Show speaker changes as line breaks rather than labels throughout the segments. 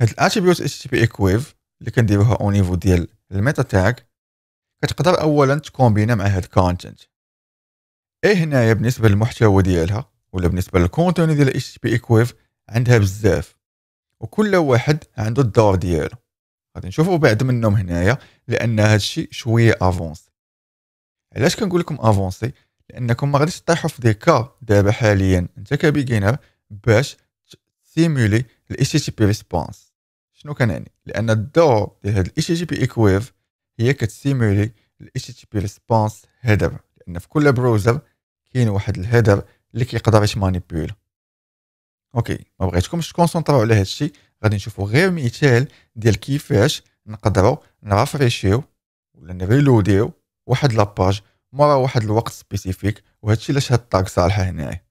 هاد ال attribute HTTP-equiv اللي كنديروها au niveau ديال ال meta tag كتقدر اولا تكومبينا مع هاد content اي هنايا بالنسبة للمحتوى ديالها ولا بالنسبة للكونتوني ديال HTTP-equiv عندها بزاف. وكل واحد عنده الدور ديالو. غادي نشوفوا بعد منهم هنايا لأن هذا الشيء شوية avancé علاش كنقول لكم avancé لأنكم ما غاديش تطيحوا في des cas دابا حاليا. أنت ك beginner باش سيمولي ال HTTP response شنو كنعني لأن الدور ديال هاد ال HTTP-equiv هي كتسيمولي ال HTTP response header لأن في كل browser كاين واحد ال header اللي كيقدر يتمانيبيولا OK ما بغيتكمش تكونسونطراو على هذا الشيء غادي نشوفوا غير مثال ديال كيفاش نقدروا نرافريشيو ولا نريلوديو واحد la page مورا واحد الوقت spécifique وهذا الشيء علاش هاد ال tag صالحة هنايا.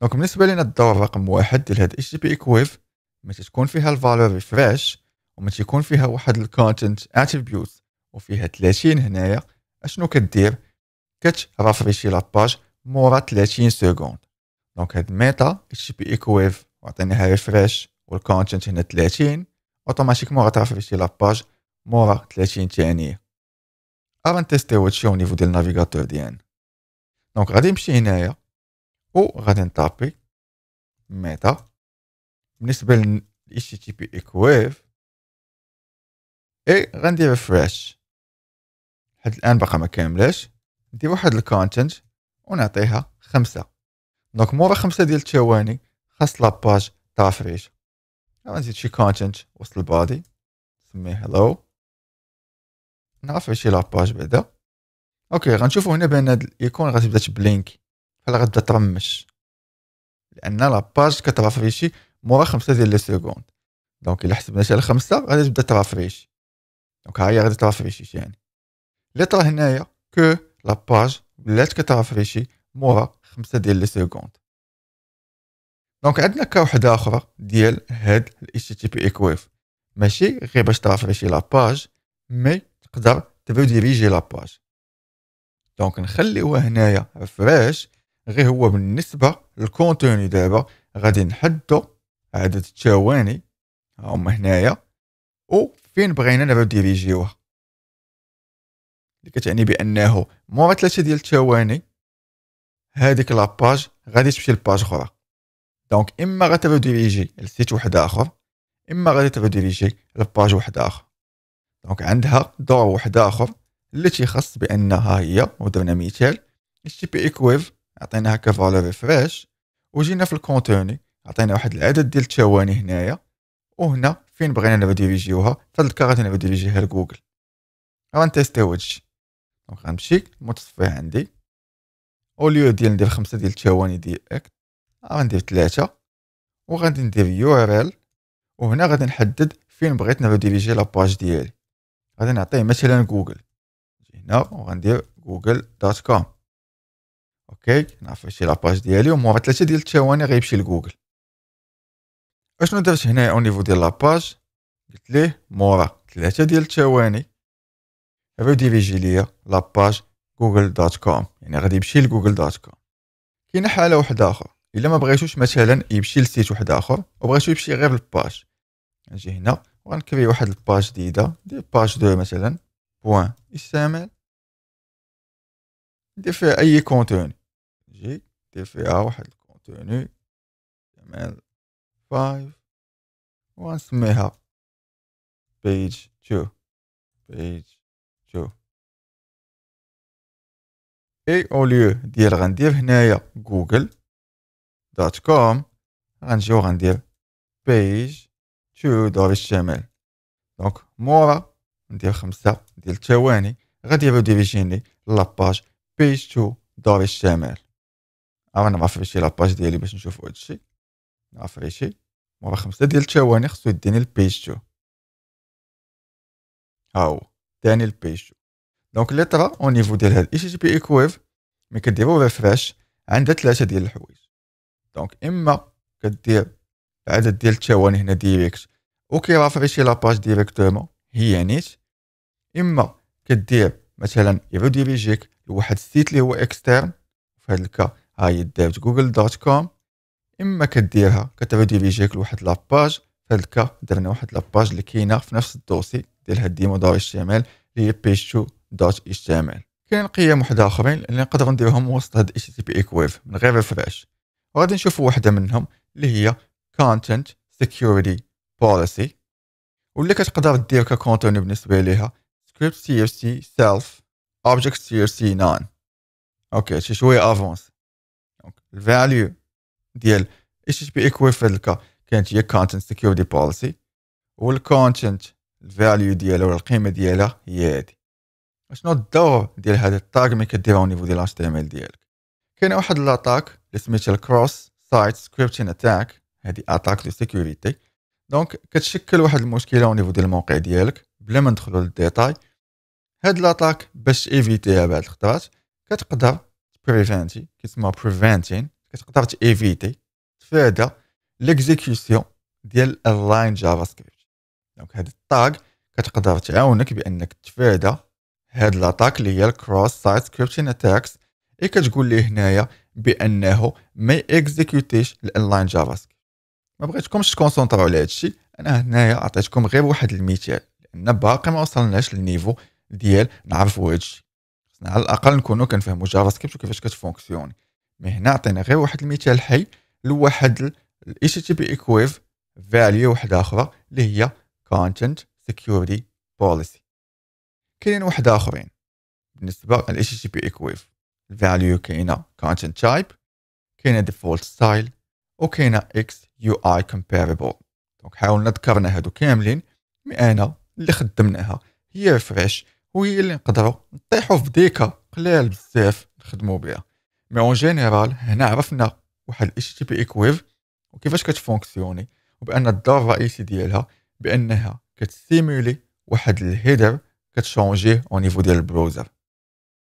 donc بالنسبة لنا الدور رقم واحد ديال هاد HTTP-equiv ما تكون فيها ال valeur refresh وما تيكون فيها واحد ال content attribute وفيها 30 هنايا أشنو كدير؟ كترافريشي la page مورا 30 secondes donc هاد meta HTTP-equiv وعطيناها refresh وال content هنا 30 automatiquement غترافريشي la page مورا 30 ثانية avant تيستيو هادشي au niveau ديال ال navigateur ديالنا donc غادي نمشي هنايا و غادي نطابي meta. بالنسبة ل HTTP-equiv اي غندير refresh حد الآن باقا ما كاملاش. ندير واحد ال content ونعطيها خمسة. donc مورا خمسة ديال الثواني خاص la page ترافريش غنزيد شي content وسط ال body نسميه hello شي la page بعدا. OK غنشوفو هنا بأن هاد ال icône غتبدأ تبلينكي بحال غتبدأ ترمش. لأن la page كترافريشي مورا خمسة ديال les secondes donc إلا حسبناش على خمسة غادي تبدا ترافريشي donc ها هي غادي ترافريشي ثاني اللي طرا هنايا que la page ولات كترافريشي مورا خمسة ديال les secondes donc عندنا cas وحدة أخرى ديال هاد ال HTTP-equiv ماشي غير باش ترافريشي la page mais تقدر تريديريجي la page donc نخليوها هنايا refresh غير هو بالنسبة لل contenu دابا غادي نحدو عدد الثواني هما هنايا و فين بغينا نريديريجيوها اللي كتعني بأنه مورا ثلاثة ديال الثواني هذيك la page غادي تمشي ل page أخرى. donc إما غتريديريجي ل site واحد آخر إما غادي تريديريجي ل page واحد آخر. donc عندها دور واحد آخر اللي تيخص بأنها هي ودرنا مثال HTTP-equiv عطيناها ك valeur refresh وجينا في ال contenu عطينا واحد العدد ديال الثواني هنايا وهنا فين بغينا نريديريجيوها فهاد غادي نريديريجيها لجوجل. غنتيستيو هادشي. donc غنمشي المتصفح عندي. au lieu ديال ندير خمسة ديال الثواني ديال اكت غندير ثلاثة وغادي ندير URL وهنا غادي نحدد فين بغيت نريديريجي la page ديالي. غادي نعطيه مثلا جوجل. هنا وغندير Google dot com. OK نعرف شي la page ديالي ومورا ثلاثة ديال الثواني غيمشي لجوجل. اشنو درت هنايا au niveau ديال la page قلت ليه مورا ثلاثة ديال الثواني غادي ديريجي ليا لاباج جوجل دوت كوم يعني غادي يمشي لجوجل دوت كوم كاينة حاله واحدة أخرى الا ما بغيتوش مثلا يمشي لسيت واحد اخر وبغيتو يمشي غير للباج نجي هنا وغنكري واحد الباج جديده دير باج دو مثلا بوان استعمل ندير فيها اي كونتوني نجي ندير فيها واحد الكونتوني تمام 5 ونسميها page 2 page 2 اي أو ليو ديال غندير هنايا جوجل دوت كوم غنجيو غندير بيج تو دور الشمال دونك مورا ندير خمسة ديال الثواني غادي يروديريجيني لاباج بيج تو دور الشمال أنا ما فريشي لاباج ديالي باش نشوف هادشي ما فريشي مورا خمسة ديال الثواني خصو يديني ال page two هاو تاني ال page two donc اللي طرا au niveau ديال هاد HTTP-equiv ملي كديرو refresh عندها ثلاثة ديال الحوايج. donc إما كدير العدد ديال الثواني هنا direct وكيرافريشي la page directement هي نيت. إما كدير مثلا يريديريجيك لواحد ال site اللي هو externe في هذا ال cas هاي دارت Google dot com. إما كديرها كتريديريجيك لواحد la page في هذا ال cas درنا واحد la page اللي كاينة في نفس ال dossier ديال هاد demo dot HTML اللي هي page 2 dot HTML. كاين قيم واحد آخرين اللي نقدروا نديرهم وسط هاد HTTP-equiv من غير refresh وغادي نشوفوا واحدة منهم اللي هي Content Security Policy واللي كتقدر دير ك contenu بالنسبة ليها self object src none OK شي شوية avancé. ال value ديال HTTP equiv في ال cas. كانت هي content security policy وال content ال value ديالها ولا القيمة ديالها هي هادي. شنو الدور ديال هذا ال tag ملي كديرها niveau ديال ال HTML ديالك. كاين واحد l'attaque اللي سميتها ال cross site scripting attack هذه attaque de sécurité donc كتشكل واحد المشكلة au niveau ديال الموقع ديالك بلا ما ندخلوا للديتاي. هاد l'attaque باش éviter ها بعد الخطرات كتقدر prevent كيسمى preventing كتقدر ت éviter تفادى l'exécution ديال ال inline JavaScript donc هاد ال tag كتقدر تعاونك بأنك تفادى هاد l'attaque اللي هي ال cross site scripting attacks et كتقول ليه هنايا بأنه ما exécuter ش ال inline JavaScript ما بغيتكمش ت concentrer و على هادشي أنا هنايا عطيتكم غير واحد المثال لأن باقي ما وصلناش لل niveau ديال نعرفوا هادشي. خصنا على الأقل نكونوا كنفهموا JavaScript وكيفاش كت fonctionner. mais هنا عطينا غير واحد المثال حي لواحد ال HTTP equiv value واحدة أخرى اللي هي content security policy. كاين واحد آخرين. بالنسبة لل HTTP equiv ال value كاينة content type كاينة default style وكاينة X UA compatible. donc حاولنا ذكرنا هادو كاملين mais أنا اللي خدمناها. هي refresh وهي اللي نقدروا نطيحوا في des cas قلال بزاف نخدموا بها mais en général هنا عرفنا واحد HTTP equiv وكيفاش كت fonctionner وبأن الدور الرئيسي ديالها بأنها كت simuler واحد الهيدر كتشونجيه أو نيفو ديال البروزر.